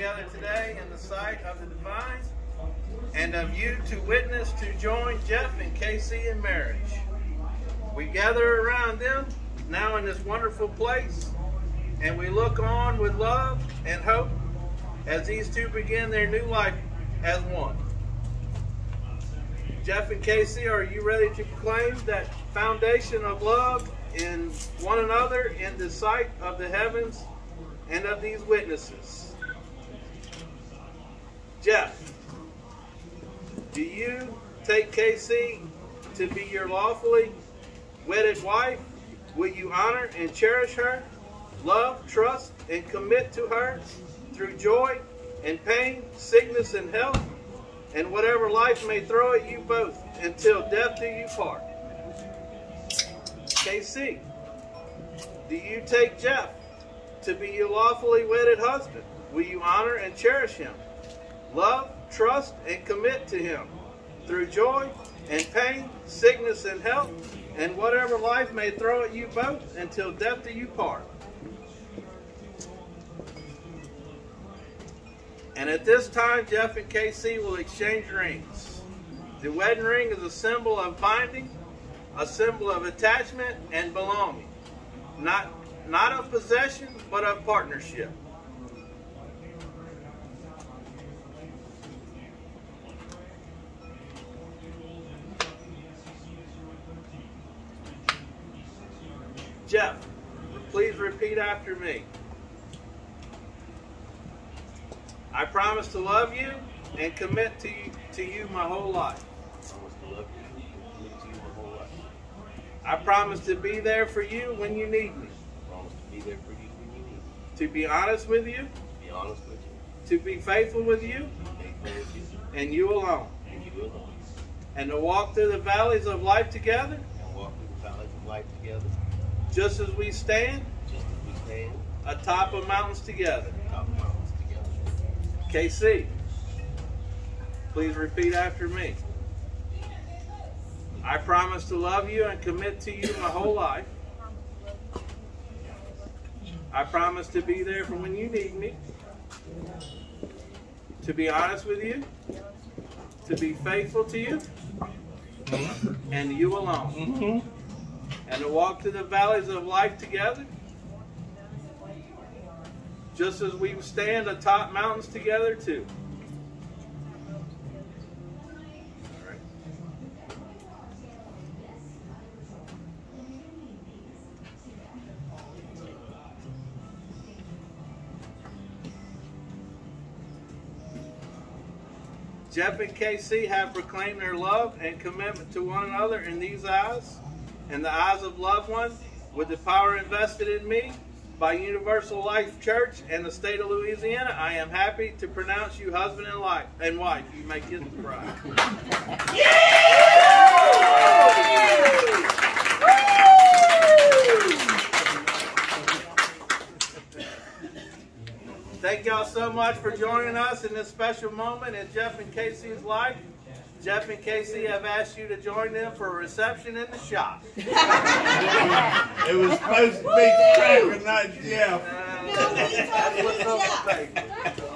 together today in the sight of the divine and of you to witness to join Jeff and Casey in marriage. We gather around them now in this wonderful place and we look on with love and hope as these two begin their new life as one. Jeff and Casey, are you ready to proclaim that foundation of love in one another in the sight of the heavens and of these witnesses? Jeff, do you take Casey to be your lawfully wedded wife? Will you honor and cherish her, love, trust, and commit to her through joy and pain, sickness and health, and whatever life may throw at you both until death do you part? KC, do you take Jeff to be your lawfully wedded husband? Will you honor and cherish him? Love, trust, and commit to Him through joy and pain, sickness and health, and whatever life may throw at you both until death do you part. And at this time, Jeff and KC will exchange rings. The wedding ring is a symbol of binding, a symbol of attachment and belonging. Not, not of possession, but of partnership. Jeff, please repeat after me. I promise to love you and commit to you, to you my whole life. I promise to be there for you when you need me. promise to be there for you when you need me. To be honest with you. Be honest with you. To be faithful with you. Faithful with you. And you alone. And you alone. And to walk through the valleys of life together. And walk through the valleys of life together. Just as we stand. Just as we stand. Atop of mountains together. Atop of mountains together. KC, please repeat after me. I promise to love you and commit to you my whole life. I promise to be there for when you need me. To be honest with you. To be faithful to you. And you alone. Mm-hmm. And to walk through the valleys of life together. Just as we stand atop mountains together too. Jeff and KC have proclaimed their love and commitment to one another in these eyes and the eyes of loved ones with the power invested in me by Universal Life Church and the state of Louisiana. I am happy to pronounce you husband and, life, and wife. You may kiss the bride. Thank y'all so much for joining us in this special moment in Jeff and Casey's life. Jeff and Casey have asked you to join them for a reception in the shop. it was supposed to be Cracker, not Jeff. Uh,